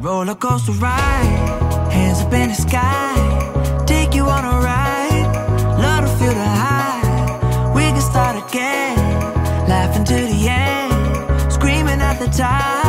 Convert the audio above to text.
Roller coaster ride, hands up in the sky. Take you on a ride, love to feel the high. We can start again, laughing to the end, screaming at the top.